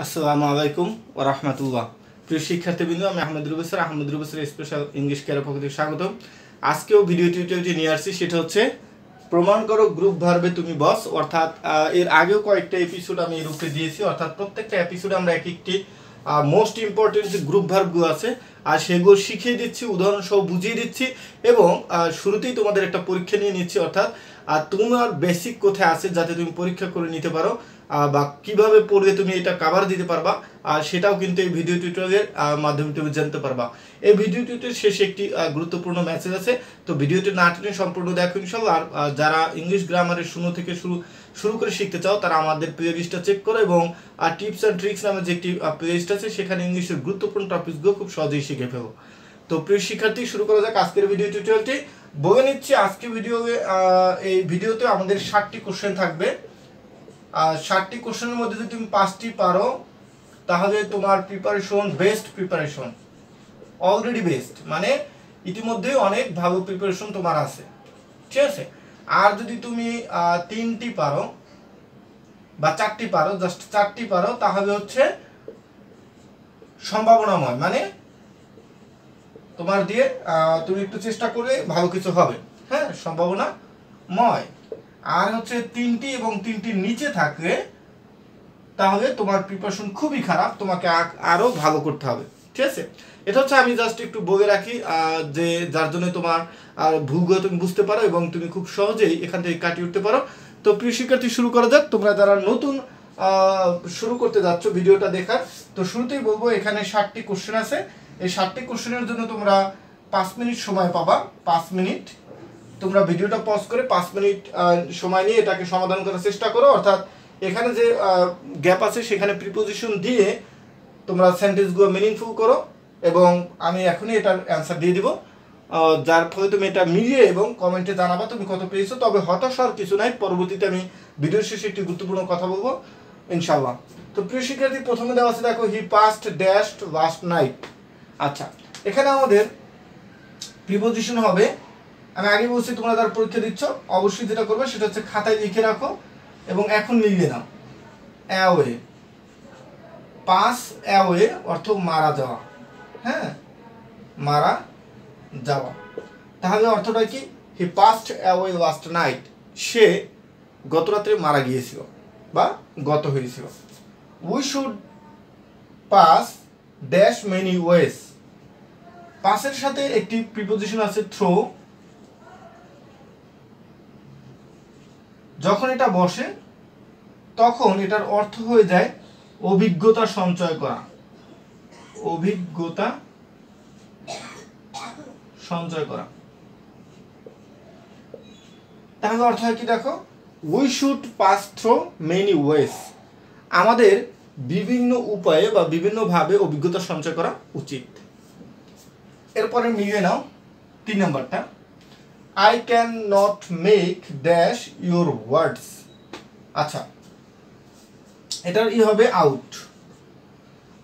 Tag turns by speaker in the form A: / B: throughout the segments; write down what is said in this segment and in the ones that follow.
A: আসসালামু আলাইকুম ও রহমতুল্লাহ। প্রিয় শিক্ষার্থীবৃন্দ, আমি আহমেদ রুবেসর আহমেদ রুবেসর স্পেশাল ইংলিশ কেয়ারের পক্ষ থেকে স্বাগতম। আজকেও ভিডিও টিউটোরিয়ালটি নিয়ে আসছি, সেটা হচ্ছে প্রমাণ করো গ্রুপ ভার্বে তুমি বস অর্থাৎ এর আগেও কয়েকটা এপিসোড আমি এর উপরে দিয়েছি, অর্থাৎ প্রত্যেকটা এপিসোডে আমরা এক একটি মোস্ট ইম্পর্টেন্ট যে গ্রুপ ভার্বগুলো আছে, আর সেগুলো শিখিয়ে দিচ্ছি, উদাহরণ সহ বুঝিয়ে দিচ্ছি এবং শুরুতেই তোমাদের একটা পরীক্ষা নিয়ে নিচ্ছি, অর্থাৎ আর তোমার বেসিক কোথায় আছে যাতে তুমি পরীক্ষা করে নিতে পারো বা কীভাবে পড়লে তুমি এটা কাভার দিতে পারবা আর সেটাও কিন্তু এই ভিডিও টিউটোরিয়ালের মাধ্যমে তুমি জানতে পারবা। এই ভিডিও টিউটোরিয়াল শেষে একটি গুরুত্বপূর্ণ মেসেজ আছে, তো ভিডিওটি না টেনে সম্পূর্ণ দেখো ইনশাল্লাহ। আর যারা ইংলিশ গ্রামারের শূন্য থেকে শুরু শুরু করে শিখতে চাও, তারা আমাদের প্লে লিস্টটা চেক করো এবং আর টিপস অ্যান্ড ট্রিক্স নামে যে একটি প্লে লিস্ট আছে, সেখানে ইংলিশের গুরুত্বপূর্ণ টপিকসগুলো খুব সহজেই শিখে ফেলো। তো প্রিয় শিক্ষার্থী, শুরু করা যাক আজকের ভিডিও টিউটোরিয়ালটি বলে নিচ্ছি আজকে ভিডিও এই ভিডিওতে আমাদের ষাটটি কোশ্চেন থাকবে। ষাটটি কোশ্চেনের মধ্যে যদি তুমি পাঁচটি পারো, তাহলে তোমার preparation best preparation already best মানে ইতিমধ্যে অনেক ভালো প্রিপারেশন তোমার আছে। ঠিক আছে? আর যদি তুমি তিনটি পারো বা চারটি পারো জাস্ট চারটি পারো, তাহলে হচ্ছে সম্ভাবনাময় মানে তোমার দিয়ে তুমি একটু চেষ্টা করলে ভালো কিছু হবে। হ্যাঁ? সম্ভাবনাময়। আর হচ্ছে তিনটি এবং তিনটির নিচে থাকলে তাহলে তোমার প্রিপারেশন খুবই খারাপ, তোমাকে আ- আরও ভালো করতে হবে। ঠিক আছে? এটা হচ্ছে আমি জাস্ট একটু বলে রাখি যে যার জন্য তোমার আর ভুলগুলো তুমি বুঝতে পারো এবং তুমি খুব সহজেই এখান থেকে কাটিয়ে উঠতে পারো। তো প্রিয় শিক্ষার্থী, শুরু করা যাক। তোমরা যারা নতুন শুরু করতে যাচ্ছ ভিডিওটা দেখার, তো শুরুতেই বলব, এখানে ষাটটি কোশ্চেন আছে। এই ষাটটি কোশ্চেনের জন্য তোমরা পাঁচ মিনিট সময় পাবা, পাঁচ মিনিট। তোমরা ভিডিওটা পজ করে পাঁচ মিনিট সময় নিয়ে এটাকে সমাধান করার চেষ্টা করো। অর্থাৎ এখানে যে গ্যাপ আছে সেখানে প্রিপোজিশন দিয়ে তোমরা সেন্টেন্সগুলো মিনিংফুল করো এবং আমি এখনই এটার অ্যান্সার দিয়ে দিব। যার ফলে তুমি এটা মিলিয়ে এবং কমেন্টে জানাবা তুমি কত পেয়েছ। তবে হতাশ হওয়ার কিছু নাই। পরবর্তীতে আমি ভিডিওর শেষে একটি গুরুত্বপূর্ণ কথা বলব ইনশাল্লাহ তো প্রিয় শিক্ষার্থী, প্রথমে দেওয়া আছে দেখো he passed dashed last night আচ্ছা এখানে আমাদের প্রিপোজিশন হবে আমি আগে বলছি, তোমরা যারা পরীক্ষা দিচ্ছ। অবশ্যই যেটা করবে সেটা হচ্ছে খাতায় লিখে রাখো এবং এখন লিখে নাও। অ্যাওয়ে পাস অ্যাওয়ে অর্থ মারা যাওয়া। হ্যাঁ? মারা যাওয়া। তাহলে অর্থটা কি? He passed away last night সে গত রাত্রে মারা গিয়েছিল বা গত হয়েছিল। We should pass dash many ways পাসের সাথে একটি প্রিপোজিশন আছে থ্রো যখন এটা বসে, তখন এটার অর্থ হয়ে যায় অভিজ্ঞতা সঞ্চয় করা। অভিজ্ঞতা সঞ্চয় করা। তাহলে অর্থ হয় কি দেখো? We should pass through many ways আমাদের বিভিন্ন উপায়ে বা বিভিন্নভাবে অভিজ্ঞতা সঞ্চয় করা উচিত। এরপরে মিলিয়ে নাও তিন নম্বরটা। I can not make dash your words আচ্ছা এটার ই হবে out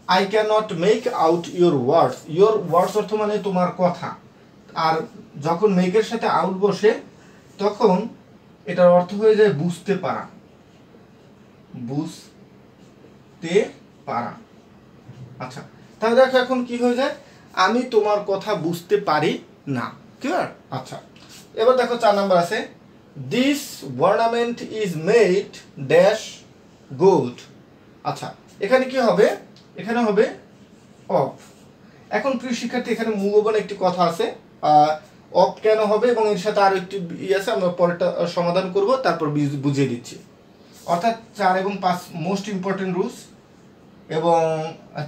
A: I can not make out your words your words অর্থ মানে তোমার কথা। আর যখন মেকের সাথে আউট বসে, তখন এটার অর্থ হয়ে যায় বুঝতে পারা। বুঝতে পারা। আচ্ছা তাহলে দেখো এখন কি হয়ে যায়? আমি তোমার কথা বুঝতে পারি না। ক্লিয়ার আচ্ছা এবার দেখো চার নাম্বার আছে। This ornament is made dash gold আচ্ছা এখানে কি হবে? এখানে হবে অফ এখন প্রিয় শিক্ষার্থী, এখানে মূল্যবান একটি কথা আছে। অফ কেন হবে এবং এর সাথে আরও একটি ই আছে, আমরা পরেরটা সমাধান করব, তারপর বুঝ- বুঝিয়ে দিচ্ছি। অর্থাৎ চার এবং পাঁচ মোস্ট ইম্পর্টেন্ট রুলস এবং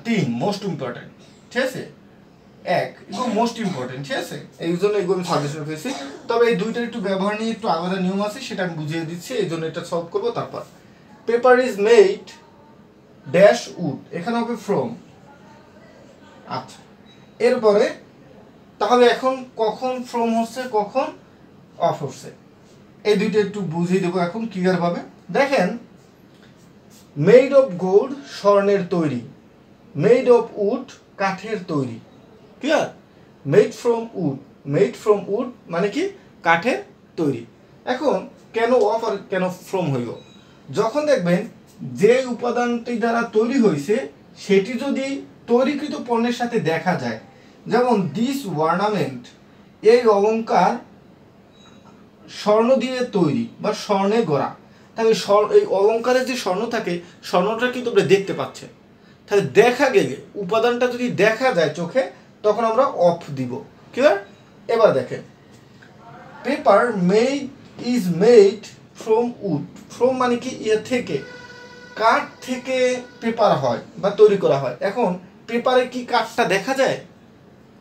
A: তিন মোস্ট ইম্পর্টেন্ট ঠিক আছে? এক এগুলো মোস্ট ইম্পর্টেন্ট ঠিক আছে? এই জন্য এগুলো আমি সাজেশন পেয়েছি। তবে এই দুইটার একটু ব্যবহার নিয়ে একটু আলাদা নিয়ম আছে, সেটা আমি বুঝিয়ে দিচ্ছি, এই জন্য এটা সলভ করব তারপর। Paper is made dash wood এখানে হবে ফ্রম আচ্ছা এরপরে, তাহলে এখন কখন ফ্রম হচ্ছে, কখন অফ হচ্ছে? এই দুইটা একটু বুঝিয়ে দেবো এখন ক্লিয়ার ভাবে। দেখেন মেড অফ গোল্ড স্বর্ণের তৈরি। মেড অফ উড কাঠের তৈরি। Clear made from wood made from wood মানে কি? কাঠের তৈরি। এখন কেন অফ আর কেন ফ্রম হইল? যখন দেখবেন যে উপাদানটি দ্বারা তৈরি হয়েছে সেটি যদি তৈরিকৃত পণ্যের সাথে দেখা যায়, যেমন দিস ওয়ার্নামেন্ট এই অলংকার স্বর্ণ দিয়ে তৈরি বা স্বর্ণে গড়া। তাহলে এই অলংকারে যে স্বর্ণ থাকে, স্বর্ণটা কিন্তু আমরা দেখতে পাচ্ছি তাহলে দেখা গেলে, উপাদানটা যদি দেখা যায় চোখে তখন আমরা অফ দিব। ক্লিয়ার এবার দেখেন। Paper made is made from wood from মানে কি? ইয়ে থেকে। কাঠ থেকে পেপার হয় বা তৈরি করা হয়। এখন পেপারে কি কাঠটা দেখা যায়?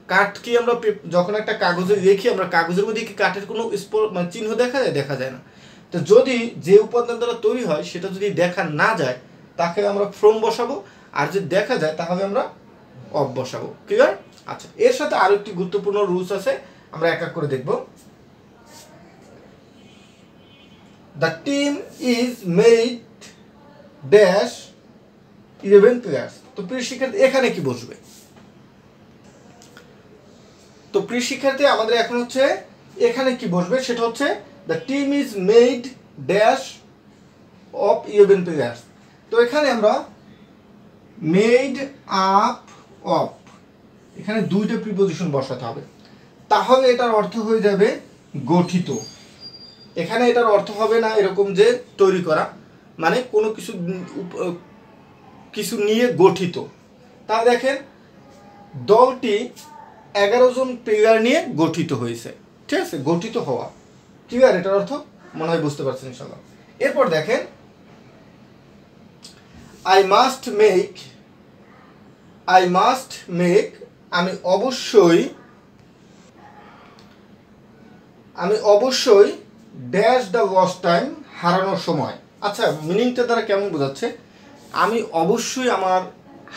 A: কাঠ কি আমরা যখন একটা কাগজে দেখি, আমরা কাগজের মধ্যে কি কাঠের কোনো মানে চিহ্ন দেখা যায়? দেখা যায় না। তো যদি যে উপাদান দ্বারা তৈরি হয়, সেটা যদি দেখা না যায়, তাকে আমরা ফ্রম বসাবো। আর যদি দেখা যায়, তাহলে আমরা অফ বসাবো। ক্লিয়ার আচ্ছা এর সাথে আরও একটি গুরুত্বপূর্ণ রুলস আছে, আমরা এক এক করে দেখব। The team is made dash eleven players তো প্রিয় শিক্ষার্থী, এখানে কি বসবে? তো প্রিয় শিক্ষার্থী, আমাদের এখন হচ্ছে এখানে কি বসবে? সেটা হচ্ছে the team is made dash of eleven players তো এখানে আমরা মেড আপ অফ এখানে দুইটা প্রিপোজিশন বসাতে হবে। তাহলে এটার অর্থ হয়ে যাবে গঠিত। এখানে এটার অর্থ হবে না এরকম যে তৈরি করা মানে কোনো কিছু কিছু নিয়ে গঠিত। তা দেখেন, দলটি এগারো জন প্লেয়ার নিয়ে গঠিত হয়েছে। ঠিক আছে, গঠিত হওয়া। ক্লিয়ার এটার অর্থ মনে হয় বুঝতে পারছেন ইনশাল্লাহ এরপর দেখেন I must make I must make আমি অবশ্যই আমি অবশ্যই ড্যাশ দ্য লস টাইম হারানোর সময়। আচ্ছা মিনিংটা দ্বারা কেমন বোঝাচ্ছে? আমি অবশ্যই আমার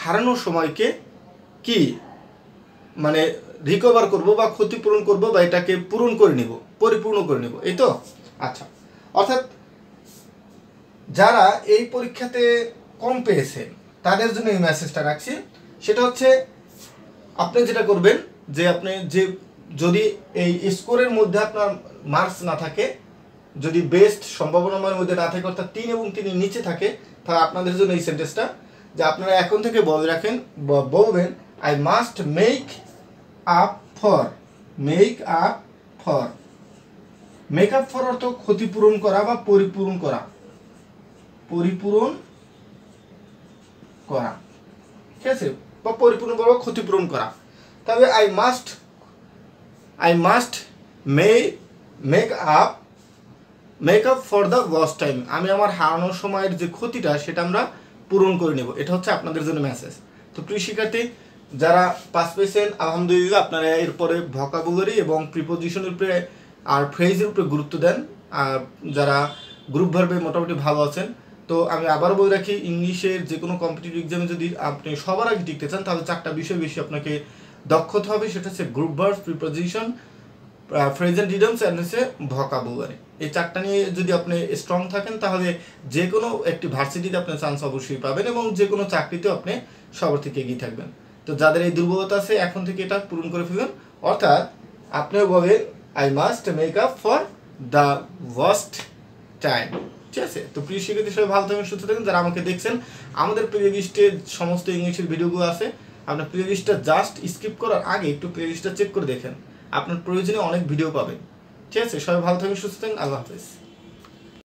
A: হারানোর সময়কে কি? মানে রিকভার করব বা ক্ষতিপূরণ করব বা এটাকে পূরণ করে নিব, পরিপূর্ণ করে নিব, এই তো? আচ্ছা অর্থাৎ যারা এই পরীক্ষাতে কম পেয়েছেন তাদের জন্য এই মেসেজটা রাখছি। সেটা হচ্ছে আপনি যেটা করবেন যে আপনি যে, যদি এই স্কোরের মধ্যে আপনার মার্কস না থাকে, যদি বেস্ট সম্ভাবনার মধ্যে না থাকে, অর্থাৎ তিন এবং তিনের নিচে থাকে, তাহলে আপনাদের জন্য এই সেন্টেন্সটা যে আপনারা এখন থেকে বলে রাখেন বলবেন I must make up for make up for make up for অর্থ ক্ষতিপূরণ করা বা পরিপূরণ করা। পরিপূরণ করা। ঠিক আছে? বা পরিপূর্ণভাবে ক্ষতিপূরণ করা। তবে I must I must may make up make up for the loss time আমি আমার হারানোর সময়ের যে ক্ষতিটা, সেটা আমরা পূরণ করে নেব। এটা হচ্ছে আপনাদের জন্য মেসেজ তো প্রিয় শিক্ষার্থী যারা পাস পেয়েছেন আলহামদুলিল্লাহ আপনারা এরপরে ভকাবুলারি এবং প্রিপোজিশনের উপরে আর ফ্রেজের উপরে গুরুত্ব দেন। আর যারা গ্রুপ ভার্বে মোটামুটি ভালো আছেন তো আমি আবার বলে রাখি, ইংলিশের যে কোনো কম্পিটিটিভ এক্সামে যদি আপনি সবার আগে টিকতে চান, তাহলে চারটা বিষয় বেশি আপনাকে দক্ষতা হবে। সেটা হচ্ছে group verb preposition phrase and idioms and হচ্ছে ভকাবুলারি এই চারটা নিয়ে যদি আপনি স্ট্রং থাকেন, তাহলে যে কোনো একটি ভার্সিটিতে আপনি চান্স অবশ্যই পাবেন এবং যে কোনো চাকরিতেও আপনি সবার থেকে এগিয়ে থাকবেন। তো যাদের এই দুর্বলতা আছে, এখন থেকে এটা পূরণ করে ফেলবেন অর্থাৎ আপনিও বলেন I must make up for the waste time ঠিক আছে? তো প্রিয় শিক্ষার্থী, সবাই ভালো থাকবেন সুস্থ থাকেন। যারা আমাকে দেখছেন, আমাদের প্লে লিস্টে সমস্ত ইংলিশের ভিডিওগুলো আছে। আপনার প্লে লিস্টটা জাস্ট স্কিপ করার আগে একটু প্লে লিস্টটা চেক করে দেখেন। আপনার প্রয়োজনে অনেক ভিডিও পাবেন। ঠিক আছে? সবাই ভালো থাকবেন সুস্থ থাকেন। আল্লাহ হাফেজ।